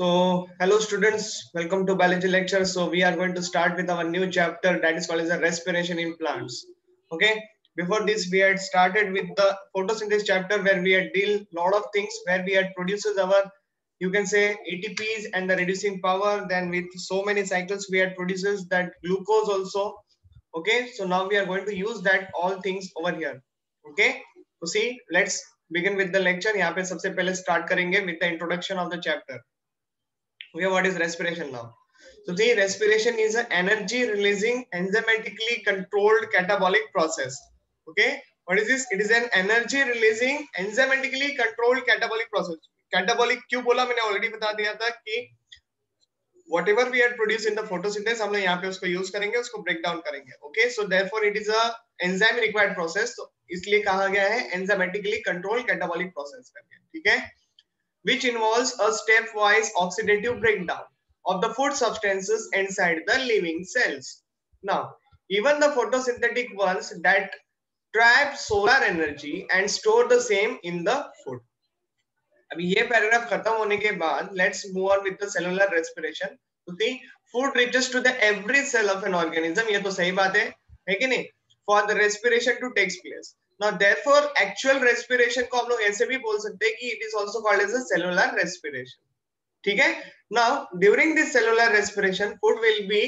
So, hello students, welcome to biology lecture. So, we are going to start with our new chapter that is called as respiration in plants. Okay, before this, we had started with the photosynthesis chapter where we had deal lot of things where we had produces our, you can say ATPs and the reducing power. Then with so many cycles, we had produces that glucose also. Okay, so now we are going to use that all things over here. Okay, so see, let's begin with the lecture. यहाँ पे सबसे पहले start करेंगे with the introduction of the chapter. okay what is respiration now so the respiration is an energy releasing enzymatically controlled catabolic process okay what is this it is an energy releasing enzymatically controlled catabolic process catabolic क्यों बोला मैंने already बता दिया था कि whatever we had produced in the photosynthesis हम लोग यहाँ पे उसको use करेंगे उसको break down करेंगे okay so therefore it is a enzyme required process तो इसलिए कहा गया है एंजाइमेटिकली कंट्रोल कैटाबॉलिक प्रोसेस करके, ठीक है? Which involve a stepwise oxidative breakdown of the food substances inside the living cells now even the photosynthetic worlds that trap solar energy and store the same in the food अभी ये paragraph खत्म होने के बाद let's move on with the cellular respiration food reaches to the every cell of an organism ये तो सही बात है है कि नहीं? For the respiration to takes place Now, therefore, actual respiration को हम लोग ऐसे भी बोल सकते हैं कि it is also called as a cellular respiration. ठीक है? Now, during this cellular respiration, food will be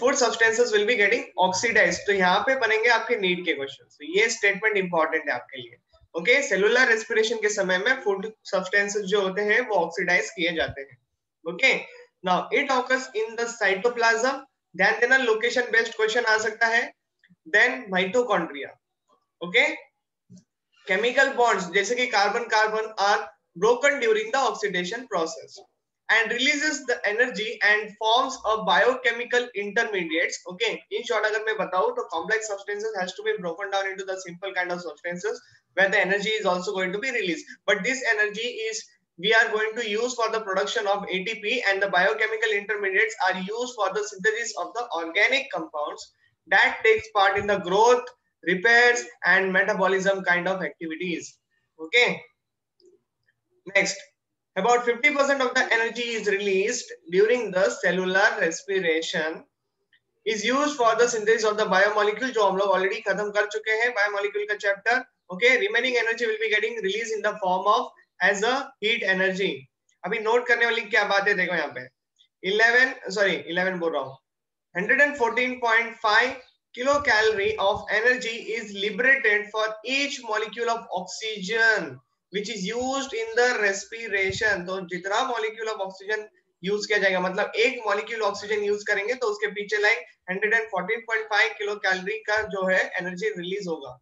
food substances will be getting oxidized. तो यहाँ पे बनेंगे आपके नीड के क्वेश्चन. तो ये स्टेटमेंट इंपॉर्टेंट है आपके लिए. ओके? सेलुलर रेस्पिरेशन के समय में फ़ूड सब्सटेंसेस जो होते हैं वो ऑक्सीडाइज किए जाते हैं. Okay? Now it occurs in the cytoplasm. ध्यान देना लोकेशन बेस्ड क्वेश्चन आ सकता है. Then mitochondria. okay chemical bonds जैसे कि carbon carbon are broken during the oxidation process and releases the energy and forms a biochemical intermediates okay in short अगर मैं बताऊं तो complex substances has to be broken down into the simple kind of substances where the energy is also going to be released but this energy is we are going to use for the production of ATP and the biochemical intermediates are used for the synthesis of the organic compounds that takes part in the growth repairs and metabolism kind of activities okay next about 50% of the energy is released during the cellular respiration is used for the synthesis of the biomolecule जो हम लोग already खत्म कर चुके हैं biomolecule का chapter okay remaining energy will be getting released in the form of as a heat energy अभी note करने वाली क्या बात है देखो यहाँ पे 11 सॉरी 11 बोल रहा हूँ 114.5 kilocalorie of energy is liberated for each molecule of oxygen, which is used in the respiration. तो जितना molecule of oxygen यूज़ किया जाएगा मतलब एक मॉलिक्यूल ऑक्सीजन यूज़ करेंगे तो उसके पीछे लाइक 114.5 किलो कैलोरी का जो है एनर्जी रिलीज़ होगा।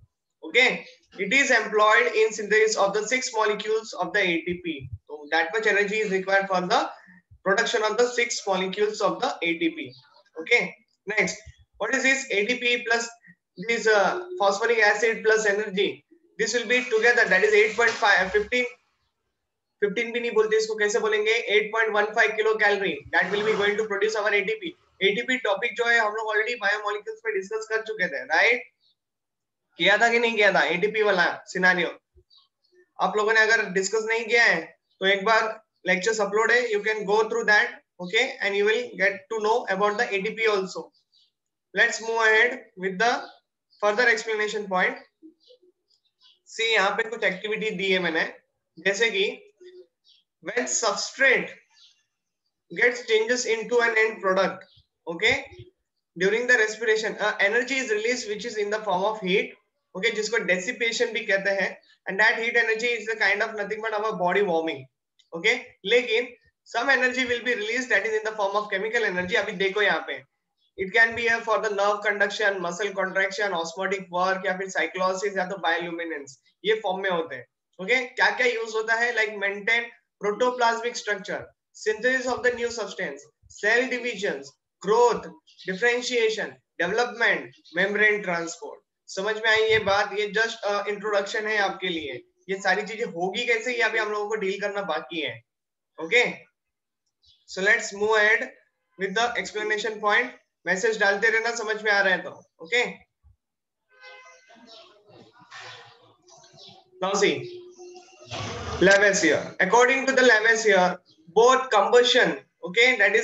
Okay it is employed in synthesis of the six molecules of the ATP तो that much energy is required for the production of the six molecules of the ATP okay next what is this ATP plus this uh, phosphoric acid plus energy? This will be together that is 8.5 15 15 भी नहीं बोलते इसको कैसे बोलेंगे? 8.15 kilo calorie that will be going to produce our ATP ATP topic जो है हम लोग ऑलरेडी बायोमोलिक्यूल्स पे डिस्कस कर चुके थे राइट किया था कि नहीं किया था? एटीपी वाला आप लोगों ने अगर डिस्कस नहीं किया है तो एक बार लेक्चर्स अपलोड है you can go through okay and you will get to know about the ATP also let's move ahead with the further explanation point see यहाँ पे कुछ एक्टिविटी दी है मैंने जैसे कि when substrate gets changes into an end product okay during the respiration uh, energy is released which is in the form of heat okay जिसको dissipation भी कहते हैं and that heat energy is the kind of nothing but our body warming okay लेकिन some energy will be released that is in the form of chemical energy. अभी देखो यहाँ पे। It can be a for the nerve conduction, muscle contraction, osmotic work या फिर cyclosis या तो bioluminescence ये फॉर्म में होते हैं। ओके क्या क्या यूज़ होता है? Like maintain protoplasmic structure synthesis of the new substance cell division growth differentiation development membrane transport समझ में आई ये बात? ये जस्ट इंट्रोडक्शन है आपके लिए। ये सारी चीज़ें होगी कैसे? ये अभी हम लोगों को डील करना बाकी है। Okay so let's move ahead with the explanation point message डालते रहना, समझ में आ रहा है तो okay now see lavoisier according to the lavoisier both combustion, okay, that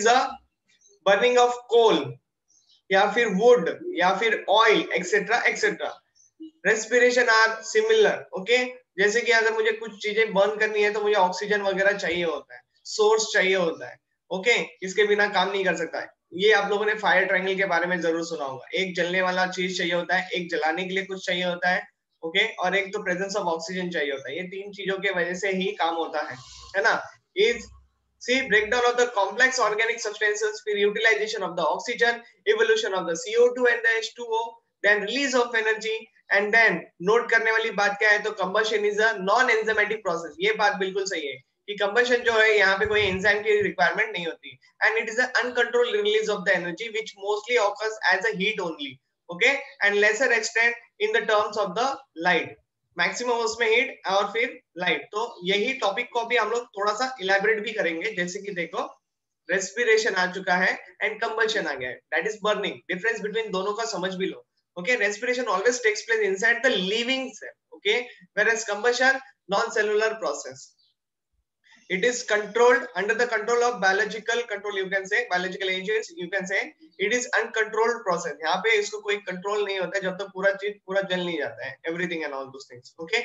या फिर वुड या फिर oil etcetera etcetera respiration are similar okay जैसे कि अगर मुझे कुछ चीज़ें बर्न करनी है तो मुझे ऑक्सीजन वगैरह चाहिए होता है सोर्स चाहिए होता है। ओके इसके बिना काम नहीं कर सकता है। ये आप लोगों ने फायर ट्राइंगल के बारे में ज़रूर सुना होगा। एक जलने वाला चीज़ चाहिए होता है, एक जलाने के लिए कुछ चाहिए होता है ओके और एक तो प्रेजेंस ऑफ़ ऑक्सीजन चाहिए होता है। ये तीन चीज़ों के वजह से ही काम होता है है ना? Is see break of the complex organic substances फिर utilization of the oxygen evolution of the CO two and two then release of energy and then note करने वाली बात क्या है? तो combustion is a non enzymatic process ये बात बिल्कुल सही है। कि कंबेशन जो है, यहाँ पे कोई एंजाइम की रिक्वायरमेंट नहीं होती। And it is uncontrolled release of the energy which mostly occurs as a only okay and lesser extent in the terms of the light maximum उसमें हीट और फिर लाइट तो यही टॉपिक को भी हम लोग थोड़ा सा इलेबोरेट भी करेंगे। जैसे कि देखो रेस्पिरेशन आ चुका है एंड कंबल्शन आ गया है। That is burning difference between दोनों का समझ भी लो okay respiration always takes place inside the living cell okay whereas combustion non cellular process it is controlled under the control of biological control you can say biological agents you can say it is uncontrolled process यहाँ पे इसको कोई control नहीं होता जब तक पूरा चीज़ पूरा जल नहीं जाता है everything and all those things okay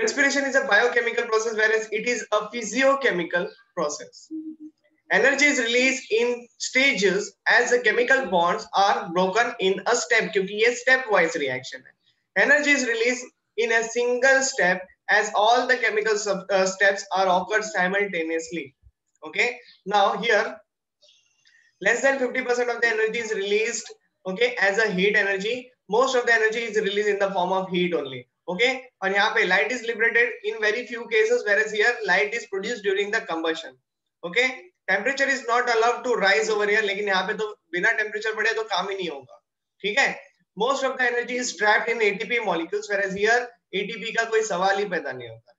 respiration is a biochemical process whereas it is a physiochemical process energy is released in stages as the chemical bonds are broken in a step क्योंकि ये step wise reaction है energy is released in a single step as all the chemical sub, uh, steps are occurred simultaneously okay now here less than 50% of the energy is released okay as a heat energy most of the energy is released in the form of heat only okay और यहाँ पे light is liberated in very few cases whereas here light is produced during the combustion okay temperature is not allowed to rise over here लेकिन यहाँ पे तो बिना temperature बढ़े तो काम ही नहीं होगा ठीक है most of the energy is trapped in ATP molecules whereas here ATP का कोई सवाल ही पैदा नहीं होता।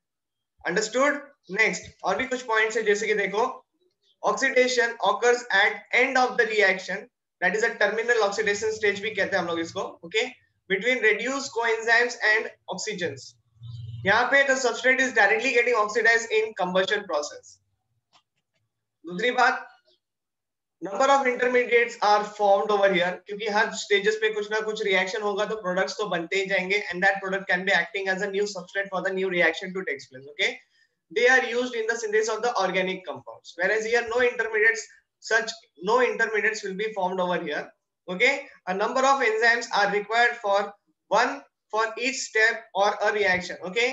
अंडरस्टूड नेक्स्ट और भी कुछ पॉइंट्स है, जैसे कि देखो oxidation occurs at end of the reaction that is a terminal oxidation stage भी कहते हैं हम लोग इसको okay between reduced coenzymes and oxygens यहाँ पे the substrate is directly getting oxidise in combustion process दूसरी बात number of intermediates are formed over here क्योंकि हर स्टेजेस पे कुछ ना कुछ रिएक्शन होगा तो प्रोडक्ट्स तो बनते ही जाएँगे and that product can be acting as a new substrate for the new reaction to takes place okay they are used in the synthesis of the organic compounds whereas here no intermediates such no intermediates will be formed over here okay a number of enzymes are required for one for each step or a reaction okay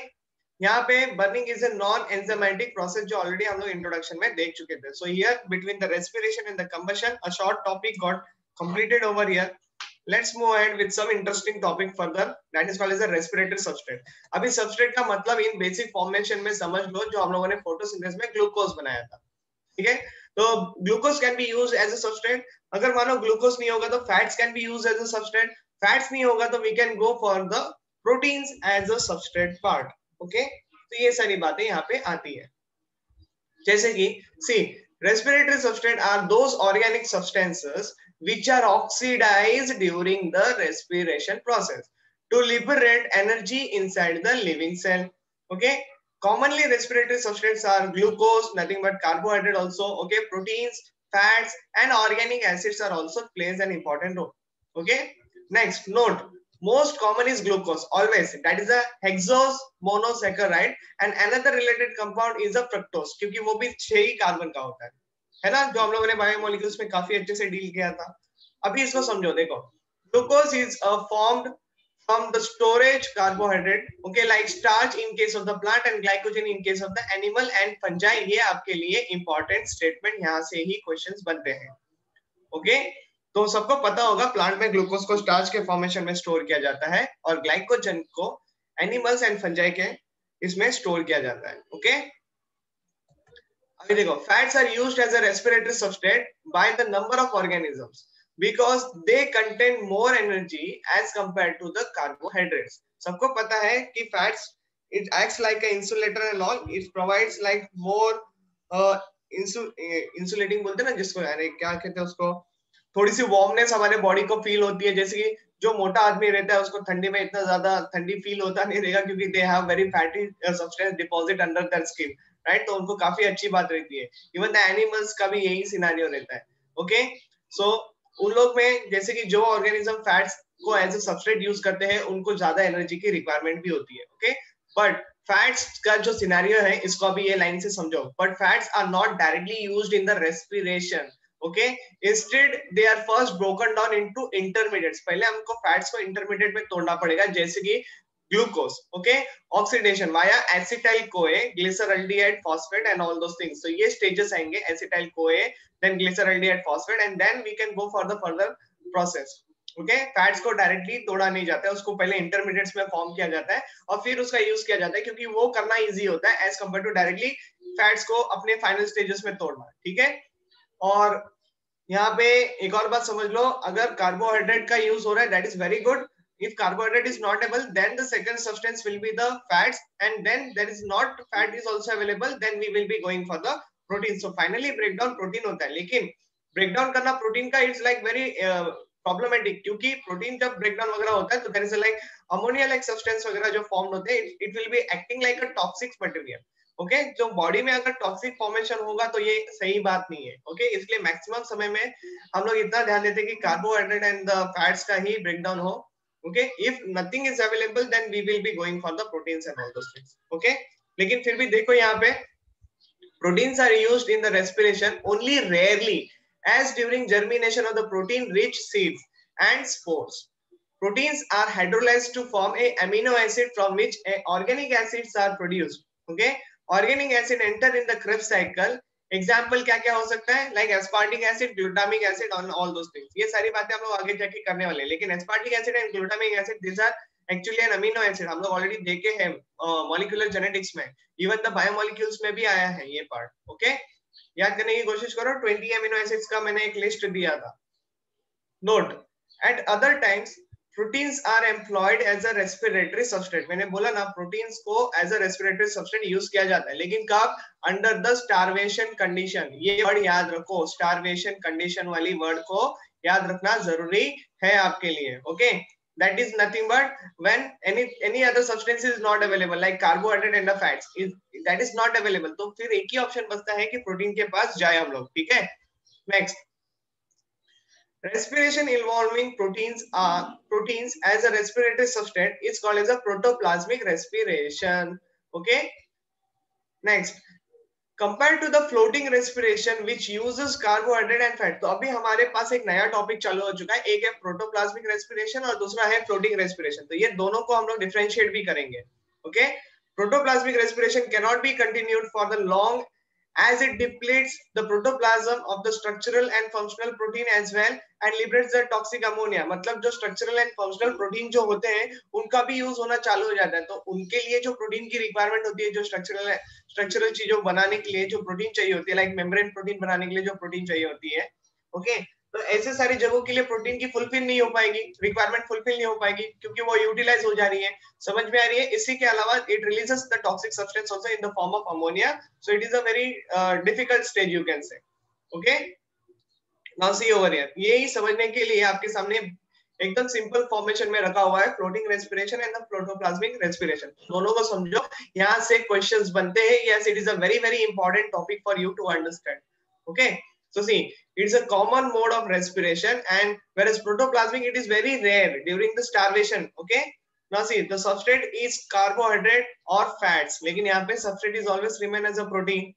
यहाँ पे burning is a non enzymatic process जो already हम लोग introduction में देख चुके थे। So here between the respiration and the combustion a short topic got completed over here. Let's move ahead with some interesting topic further, that is called as a respiratory substrate. अभी substrate का मतलब इन basic formation में समझ लो, जो हम लोगों ने photosynthesis में ग्लूकोज बनाया था। ठीक है? तो glucose can be use as a substrate अगर मानो ग्लूकोज नहीं होगा तो fats can be use as a substrate fats नहीं होगा तो we can go for the proteins as a substrate part okay तो ये सारी बातें यहाँ पे आती है। जैसे कि see respiratory substrate are those organic substances which are oxidise during the respiration process to liberate energy inside the living cell okay commonly respiratory substrates are glucose nothing but carbohydrate also okay proteins fats and organic acids are also plays an important role okay next note most common is glucose always that is a hexose monosaccharide and another related compound is a fructose क्योंकि वो भी छह ही carbon का होता है है ना जो हम लोगों ने बायोमोलिक्यूल्स में काफ़ी अच्छे से डील किया था अभी इसको समझो देखो glucose is formed from the storage carbohydrate okay like starch in case of the plant and glycogen in case of the animal and fungi ये आपके लिए important statement यहाँ से ही questions बनते हैं okay तो सबको पता होगा प्लांट में ग्लूकोज को स्टार्च के फॉर्मेशन में स्टोर किया जाता है और ग्लाइकोजन को एनिमल्स एंड फंजाई के इसमें स्टोर किया जाता है ओके अभी देखो fats are used as a respiratory substrate by the number of organisms because they contain more energy as compared to the carbohydrates. सबको पता है कि fats it acts like an insulator and all. It provides like more uh, insulating बोलते हैं ना जिसको यार क्या कहते हैं उसको? थोड़ी सी वार्मनेस हमारे बॉडी को फील होती है, जैसे कि जो मोटा आदमी रहता है, उसको ठंडी में इतना ज़्यादा ठंडी फील होता नहीं रहेगा, क्योंकि they have very fatty substance deposit under their skin right तो उनको काफ़ी अच्छी बात रहती है। इवन द एनिमल्स का भी यही सिनारियो रहता है ओके सो उन लोग में, जैसे कि जो ऑर्गेनिज्म फैट्स को एज ए सब्सट्रेट यूज़ करते हैं, उनको ज़्यादा एनर्जी की रिक्वायरमेंट भी होती है ओके बट फैट्स का जो सिनेरियो है, इसको अभी ये लाइन से समझो but fats are not directly used in the respiration okay instead they are first broken down into intermediates पहले हमको फैट्स को इंटरमीडिएट में तोड़ना पड़ेगा, जैसे कि glucose okay oxidation via acetyl coa glyceraldehyde phosphate and all those things. So, ये stages आएँगे acetyl coa then glyceraldehyde phosphate and then we can go for the further process okay? Fats को directly तोड़ा नहीं जाता है, उसको पहले intermediates में फॉर्म किया जाता है और फिर उसका यूज़ किया जाता है क्योंकि वो करना इजी होता है as compare to directly fats को अपने फाइनल स्टेजेस में तोड़ना, ठीक है? और यहाँ पे एक और बात समझ लो, अगर कार्बोहाइड्रेट का यूज़ हो रहा है that is very good if carbohydrate is not able then the second substance will be the fats and then there is not fat is also available then we will be going for the protein so finally breakdown protein होता है. लेकिन breakdown करना protein का it's like very problematic क्योंकि protein जब breakdown वगैरह होता है तो there is like ammonia like substance वगैरह जो फॉर्म होते हैं it will be acting like a toxic material okay okay? जो बॉडी में अगर टॉक्सिक फॉर्मेशन होगा तो ये सही बात नहीं है, ओके okay? इसलिए मैक्सिमम समय में हम लोग इतना ध्यान देते कि कार्बोहाइड्रेट एंड फैट्स का ही ब्रेकडाउन हो, okay if nothing is available then we will be going for the proteins and all those okay लेकिन फिर भी देखो यहाँ पे proteins are use in the respiration only rarely as during germination of the protein rich seeds and spores proteins are hydrolyzed to form a amino acid from which a organic acids are produced okay organic acid enter in the krebs cycle. Example क्या क्या हो सकता है? Like aspartic acid glutamic acid on all things ये सारी बातें हम लोग आगे जाके करने वाले हैं। लेकिन aspartic acid and glutamic acid this are actually an amino acid हम लोग ऑलरेडी देखे हैं मॉलिक्यूलर जेनेटिक्स में। इवन द बायोमोलिक्यूल्स में भी आया है ये पार्ट ओके okay? याद करने की कोशिश करो 20 अमीनो एसिड्स का मैंने एक लिस्ट दिया था। Note at other times proteins are employed as a respiratory substrate मैंने बोला ना प्रोटीन्स को as a respiratory substrate use किया जाता है। लेकिन कब? अंडर द स्टारवेशन कंडीशन ये वर्ड याद रखो। स्टारवेशन कंडीशन वाली वर्ड को याद रखना ज़रूरी है आपके लिए okay that is nothing but when any any other substance is not available, like carbohydrate and the fats is, that is not available. तो फिर एक ही ऑप्शन बचता है कि प्रोटीन के पास जाए हम लोग, ठीक है? Next Respiration involving proteins are proteins as a respiratory substrate is called as a protoplasmic respiration. Okay. Next, compared to the floating respiration which uses carbohydrate and fat. तो हमारे पास एक नया टॉपिक चालू हो चुका है एक है प्रोटोप्लाज्मिक रेस्पिरेशन और दूसरा है फ्लोटिंग रेस्पिरेशन तो ये दोनों को हम लोग डिफरेंशिएट भी करेंगे okay protoplasmic respiration can not be continued for the long as it depletes the protoplasm of the structural and functional protein as well and liberates the toxic ammonia मतलब जो structural and functional protein जो होते हैं उनका भी use होना चालू हो जाता है तो उनके लिए जो protein की requirement होती है जो structural structural चीज़ों बनाने के लिए जो protein चाहिए होती है like membrane protein बनाने के लिए जो protein चाहिए होती है okay? तो ऐसे सारी जगहों के लिए प्रोटीन की फुलफिल नहीं हो पाएगी रिक्वायरमेंट फुलफिल नहीं हो पाएगी क्योंकि वो यूटिलाइज हो जा रही है। समझ में आ रही है? इसी के अलावा it releases the toxic substance also in the form of ammonia so it is a very difficult stage you can say okay now see over here यही समझने के लिए आपके सामने एकदम सिंपल फॉर्मेशन में रखा हुआ है floating respiration and protoplasmic respiration दोनों को समझो। यहाँ से क्वेश्चंस बनते हैं। Yes it is a very very important topic for you to understand okay So see, it's a common mode of respiration and whereas protoplasmic, it is very rare during the starvation. Okay. Now see, the substrate is carbohydrate or fats. लेकिन यहाँ पे substrate is always remain as a protein.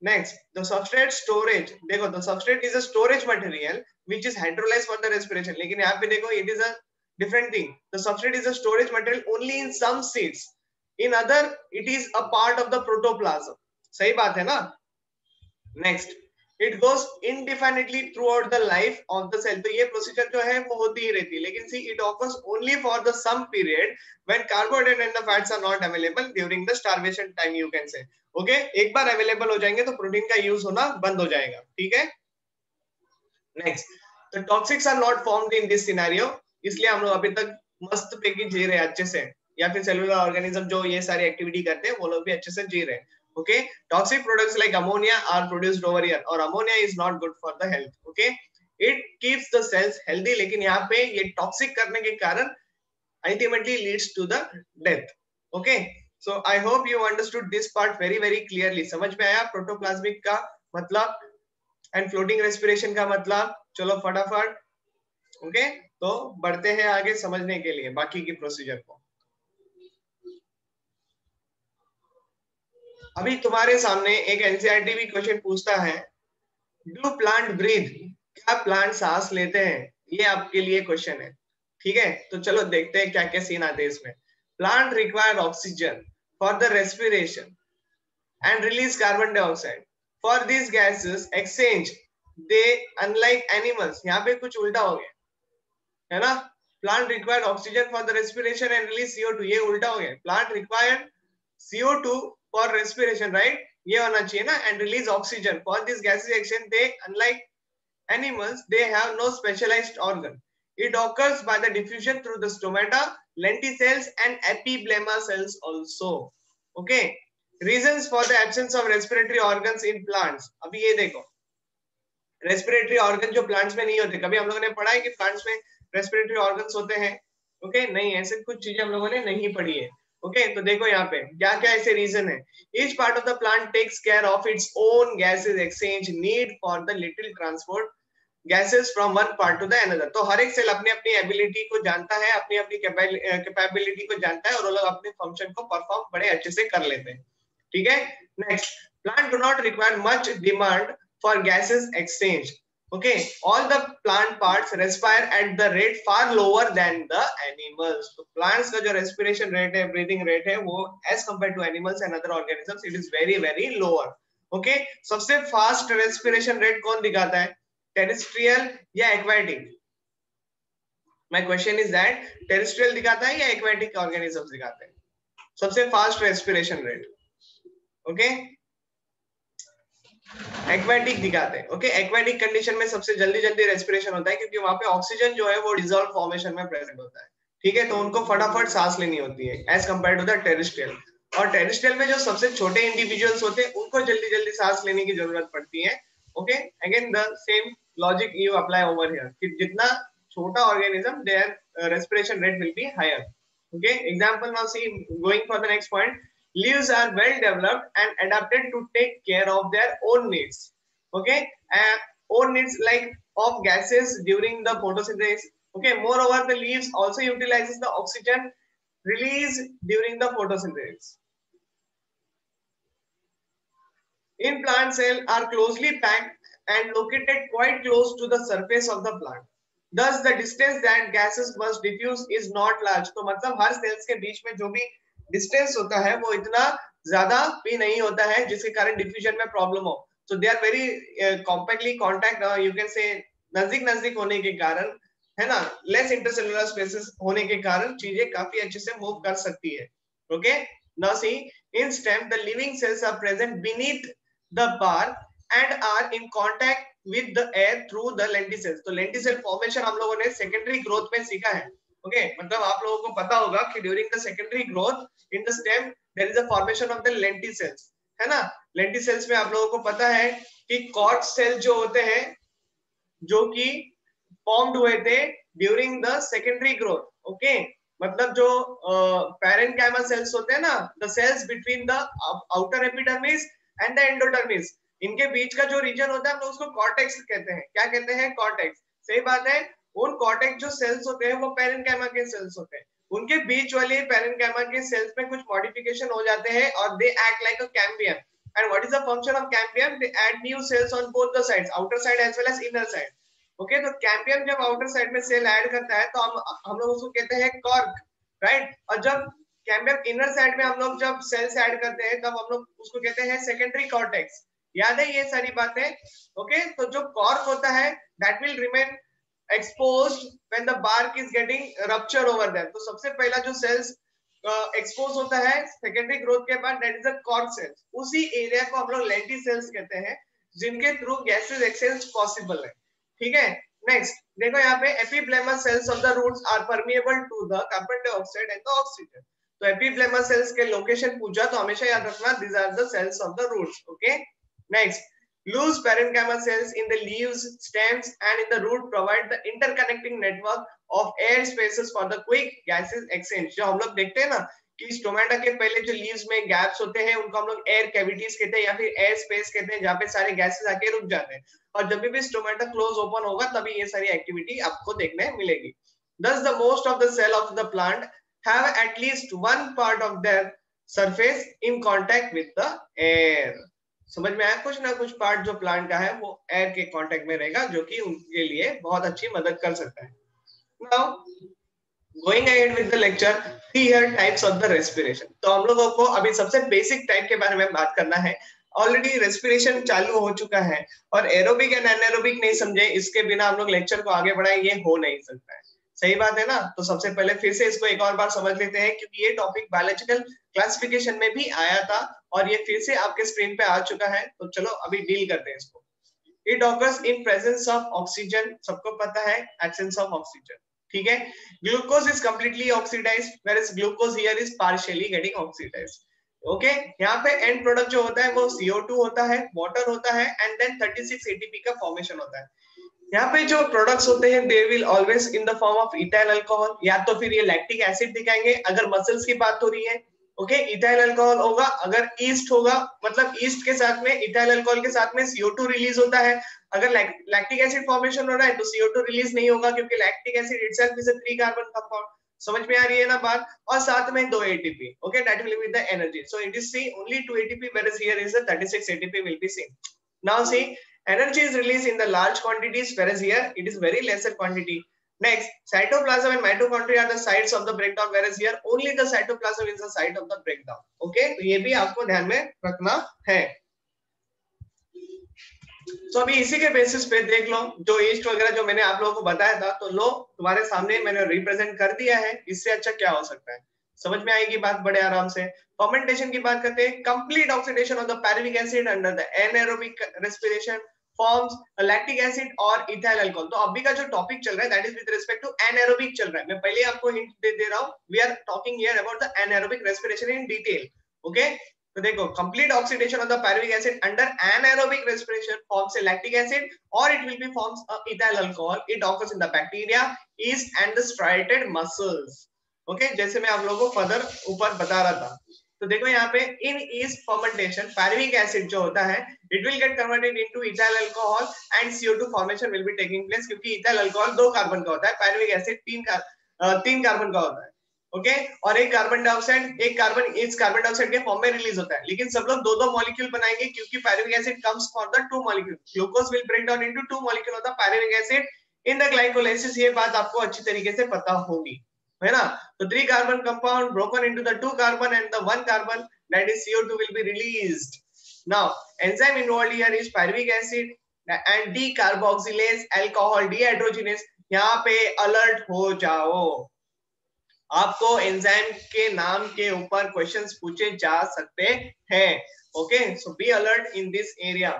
Next, the substrate storage. देखो, the substrate is a storage material which is hydrolyzed for the respiration. लेकिन यहाँ पे देखो, it is a different thing. The substrate is a storage material only in some seeds. In other, it is a part of the protoplasm. सही बात है ना? Next, it goes indefinitely throughout the life of the cell तो ये procedure जो है, वो होती ही रहती है। लेकिन see it offers only for the some period when carbohydrate and the fats are not available during the starvation time you can say okay एक बार अवेलेबल हो जाएँगे तो प्रोटीन का यूज़ होना बंद हो जाएगा। ठीक है? नेक्स्ट तो toxics are not formed in this scenario इसलिए हम लोग अभी तक मस्त पैकी जी रहे अच्छे से। या फिर सेलुलर ऑर्गेनिज्म जो ये सारी एक्टिविटी करते हैं, वो लोग भी अच्छे से जी रहे हैं। Okay toxic products like ammonia are produced over here और ammonia is not good for the health okay it keeps the cells healthy लेकिन यहाँ पे ये toxic करने के कारण ultimately leads to the death okay so i hope you understood this part very very clearly में आया प्रोटोप्लाज्मिक का मतलब एंड फ्लोटिंग रेस्पिरेशन का मतलब चलो फटाफट ओके okay? तो बढ़ते हैं आगे समझने के लिए बाकी की प्रोसीजर को अभी तुम्हारे सामने एक एनसीआरटी भी क्वेश्चन पूछता है। डू प्लांट ब्रीद क्या प्लांट सांस लेते हैं? ये आपके लिए क्वेश्चन है। ठीक है? तो चलो देखते हैं क्या क्या सीन आते हैं इसमें। Plant require oxygen for the respiration and release carbon dioxide for this gases exchange they unlike animals यहाँ पे कुछ उल्टा हो गया। है ना? Plant required oxygen for the respiration and release CO ये उल्टा हो गया। Plant required CO2 for respiration, right? ये होना चाहिए ना and release oxygen. For this gaseous action, they unlike animals, they have no specialized organ. It occurs by the diffusion through the stomata, lenticels and epiblema cells also. Okay. Reasons for the absence of respiratory organs in plants. अभी ये देखो. Respiratory organ जो plants में नहीं होते कभी हम लोगों ने पढ़ा है कि प्लांट्स में रेस्पिरेटरी ऑर्गन होते हैं ओके okay? नहीं ऐसे कुछ चीज़ें हम लोगों ने नहीं पढ़ी है ओके okay, तो देखो यहाँ पे क्या क्या ऐसे रीजन है? Each part of the plant takes care of its own gases exchange need for the little transport gases from one part to the तो हर एक सेल अपनी अपनी एबिलिटी को जानता है अपनी अपनी कैपेबिलिटी को जानता है और वो लोग अपने फ़ंक्शन को परफॉर्म बड़े अच्छे से कर लेते हैं। ठीक है? Next plant do not require much demand for gases exchange okay all the plant parts respire at the rate far lower than the animals so plants ka jo respiration rate hai breathing rate hai wo as compared to animals and other organisms it is very very lower okay सबसे fast respiration rate कौन दिखाता है terrestrial या aquatic my question is that terrestrial दिखाता है या aquatic organisms दिखाते हैं सबसे fast respiration rate okay aquatic दिखाते हैं ओके एक्वेटिक कंडीशन में सबसे जल्दी जल्दी रेस्पिरेशन होता है, क्योंकि वहाँ पे ऑक्सीजन जो है वो डिजोल्व फॉर्मेशन में प्रेजेंट होता है, ठीक है? तो उनको फटाफट सांस लेनी होती है as compare to the terrestrial और टेरिस्ट्रियल में जो सबसे छोटे इंडिविजुअल्स होते हैं, उनको जल्दी जल्दी सांस लेने की ज़रूरत पड़ती है okay again the same logic you apply over here कि जितना छोटा organism their respiration rate will be higher okay example now, see, going for the next point leaves are well developed and adapted to take care of their own needs okay and own needs like of gases during the photosynthesis okay moreover the leaves also utilizes the oxygen released during the photosynthesis in plant cell are closely packed and located quite close to the surface of the plant thus the distance that gases must diffuse is not large तो मतलब हर cells के बीच में जो भी distance होता है, वो इतना ज़्यादा भी नहीं होता है जिसके कारण डिफ्यूजन में प्रॉब्लम हो। So they are very compactly contact you can say नज़दीक नज़दीक होने के कारण, है ना? लेस इंटरसेलुलर स्पेसेस होने के कारण चीज़ें काफ़ी अच्छे से मूव कर सकती है। Okay now see in stem the living cells are present beneath the bark and are in contact with the air through the lenticels तो लेंटिसेल फॉर्मेशन हम लोगों ने सेकेंडरी ग्रोथ में सीखा है। ओके मतलब आप लोगों को पता होगा कि during the secondary growth in the stem there is a formation of the lenticels है ना? लेंटिसेल्स में आप लोगों को पता है कि कॉर्ड सेल जो होते हैं जो कि फॉर्म्ड हुए थे during the secondary growth okay मतलब जो पैरेंकाइमा uh, सेल्स होते हैं ना the cells between the outer epidermis and the endodermis इनके बीच का जो रीजन होता है हम लोग उसको कॉर्टेक्स कहते हैं। क्या कहते हैं कॉर्टेक्स सही बात है? उन कॉटेक्स जो सेल्स होते हैं, वो पेरेंकाइमा के सेल्स होते हैं। उनके बीच वाले पेरेंकाइमा के सेल्स में कुछ मॉडिफिकेशन हो जाते हैं और they act like a cambium and what is the function of cambium? They add new cells on both the sides, outer side as well as inner side. Okay तो cambium जब outer side में cell add करता है तो हम हम लोग उसको कहते हैं कॉर्क राइट और जब कैम्बियम इनर साइड में हम लोग जब सेल्स ऐड करते हैं, तब हम लोग उसको कहते हैं सेकेंडरी कॉर्टेक्स याद है ये सारी बातें? ओके तो जो कॉर्क होता है that will remain expose when the bark is getting rupture over there तो सबसे पहला जो सेल्स एक्सपोज uh, होता है सेकेंडरी ग्रोथ के बाद दैट इज़ कॉर्क सेल्स उसी एरिया को हम लोग लेंटी सेल्स कहते हैं जिनके थ्रू गैसेस एक्सचेंज पॉसिबल है। ठीक है? नेक्स्ट देखो यहाँ पे epiblema cells of the roots are permeable to the carbon dioxide and the oxygen तो एपिब्लेमा सेल्स के लोकेशन पूछा तो हमेशा याद रखना this are the cells of the roots okay next Loose parenchyma cells in the leaves, stems, and in the root provide the interconnecting network of air spaces for the quick gases exchange. जो हम लोग देखते हैं ना कि stomata के पहले जो लीव्स में गैप्स होते हैं उनको हम लोग एयर कैविटीज कहते हैं या फिर एयर स्पेस कहते हैं जहाँ पे सारे गैसेस आके रुक जाते हैं और जब भी स्टोमेटा क्लोज ओपन होगा तभी ये सारी एक्टिविटी आपको देखने मिलेगी Thus, the most of the cell of the plant have at least one part of their surface in contact with the air. समझ में आया? कुछ ना कुछ पार्ट जो प्लांट का है, वो एयर के कांटेक्ट में रहेगा, जो कि उनके लिए बहुत अच्छी मदद कर सकता है। Now going ahead with the lecture here types of the respiration तो हम लोगों को अभी सबसे बेसिक टाइप के बारे में बात करना है। ऑलरेडी रेस्पिरेशन चालू हो चुका है, और एरोबिक एंड एनएरोबिक नहीं समझे, इसके बिना हम लोग लेक्चर को आगे बढ़ाए ये हो नहीं सकता है। सही बात है ना? तो सबसे पहले फिर से इसको एक और बार समझ लेते हैं, क्योंकि ये टॉपिक बायोलॉजिकल क्लासिफिकेशन में भी आया था और ये फिर से आपके स्क्रीन पे आ चुका है। तो चलो, अभी डील करते हैं इसको। It occurs in presence of oxygen सबको पता है एब्सेंस ऑफ़ ऑक्सीजन ठीक है? Glucose is completely oxidize where is glucose here is partially getting oxidize okay यहाँ पे एंड प्रोडक्ट जो होता है, वो CO2 होता है वाटर होता है एंड देन 36 ATP का फॉर्मेशन होता है। यहाँ पे जो प्रोडक्ट्स होते हैं they will always in the form of ethyl alcohol या तो फिर ये लैक्टिक एसिड दिखाएँगे, अगर मसल्स की बात हो रही है ओके इथाइल अल्कोहल होगा, अगर ईस्ट होगा मतलब ईस्ट के साथ में इथाइल अल्कोहल के साथ में CO2 रिलीज़ होता है, अगर लैक्टिक एसिड फॉर्मेशन हो रहा है तो CO2 रिलीज़ नहीं होगा, क्योंकि lactic acid itself is a three carbon compound समझ में आ रही है ना बात? और साथ में दो ATP okay that will be the energy so it is see only two ATP whereas here is the 36 ATP will be seen now, see energy is released in the large quantities whereas here it is very lesser quantity Next, cytoplasm and mitochondria are the sites of the breakdown, whereas here only the cytoplasm is the site of the breakdown. Okay, तो ये भी आपको ध्यान में रखना है. तो अभी इसी के बेसिस पे देख लो जो ईस्ट वगैरह जो मैंने आप लोगों को बताया था तो लो तुम्हारे सामने मैंने रिप्रेजेंट कर दिया है इससे अच्छा क्या हो सकता है समझ में आएगी बात बड़े आराम से फर्मेंटेशन की बात करते हैं complete oxidation of the pyruvic acid under the anaerobic respiration forms lactic acid और इथाइल अल्कोहल तो अभी का जो टॉपिक चल रहा है that is with respect to anaerobic चल रहा है. मैं पहले आपको हिंट दे दे रहा हूँ. We are talking here about the anaerobic respiration in detail okay तो देखो complete oxidation of the pyruvic acid under anaerobic respiration forms a lactic acid or it will be forms a ethyl alcohol. It occurs in the bacteria, yeast and the okay जैसे मैं आप लोगों को further ऊपर बता रहा था. तो देखो यहाँ पे in yeast fermentation pyruvic acid जो होता है it will get converted into ethyl alcohol and CO2 formation will be taking place क्योंकि इथाइल अल्कोहल दो कार्बन का होता है पायरुविक एसिड तीन का तीन कार्बन का होता है ओके okay? और एक कार्बन डाइऑक्साइड एक कार्बन इस कार्बन डाइऑक्साइड के फॉर्म में रिलीज़ होता है, लेकिन सब लोग दो दो मॉलिक्यूल बनाएँगे क्योंकि pyruvic acid comes for the two molecule glucose will break down into two molecule of the pyruvic acid in the glycolysis ये बात आपको अच्छी तरीके से पता होगी है ना? तो three carbon compound broken into the two carbon and the one carbon that is CO2 will be released now enzyme involved here is pyruvic acid and decarboxylase alcohol dehydrogenase यहाँ पे अलर्ट हो जाओ। आपको एंजाइम के नाम के ऊपर questions पूछे जा सकते हैं। Okay, so be alert in this area.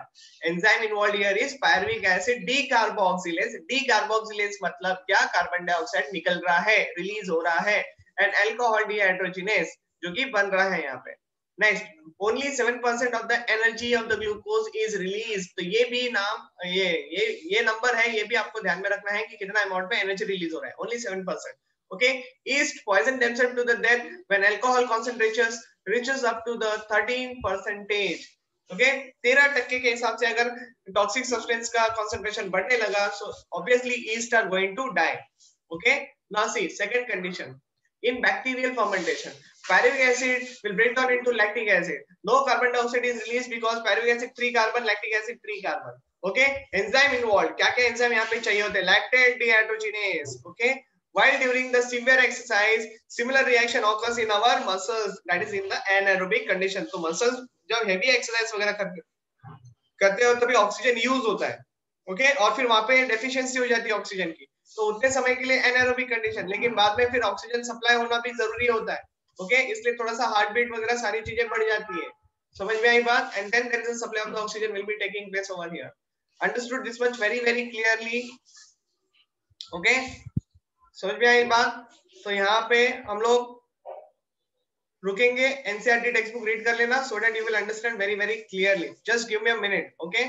Enzyme involved here is pyruvic acid decarboxylase. Decarboxylase मतलब क्या? कार्बन डाइऑक्साइड निकल रहा है रिलीज़ हो रहा है एंड अल्कोहल डिहाइड्रोजिनेस जो कि बन रहा है यहाँ पे। Next only seven percent of the energy of the glucose is release तो ये भी नाम, ये ये ये नंबर है, ये भी आपको ध्यान में रखना है कि कितना अमाउंट में रिलीज़ हो रहा है। Only seven percent okay, yeast poison themselves to the death when alcohol concentrations reaches up to the 13 percentage okay तेरह टक्के के हिसाब से अगर टॉक्सिक सब्सटेंस का कॉन्सेंट्रेशन बढ़ने लगा so obviously yeast are going to die okay now see second condition in bacterial fermentation pyruvic acid will break down into lactic acid. No carbon dioxide is released because pyruvic acid three carbon, lactic acid three carbon. Okay, enzyme involved. क्या क्या enzyme यहाँ पे चाहिए होते हैं? Lactate dehydrogenase. Okay. While during the severe exercise, similar reaction occurs in our muscles. That is in the anaerobic condition. तो muscles जब heavy exercise वगैरह करते करते हो तभी ऑक्सीजन यूज़ होता है ओके okay? और फिर वहाँ पे डेफिशिएंसी हो जाती है ऑक्सीजन की तो उतने समय के लिए एनएरोबिक कंडीशन लेकिन बाद में फिर ऑक्सीजन सप्लाई होना भी ज़रूरी होता है ओके okay? इसलिए थोड़ा सा हार्ट बीट वगैरह सारी चीज़ें बढ़ जाती है समझ में आई बात and then there is a supply of the oxygen will be taking place over here understood this much very very clearly okay समझ में आई बात? तो यहाँ पे हम लोग रुकेंगे एनसीआर टेक्स्ट बुक रीड कर लेना so that you will understand very very clearly just give me a minute okay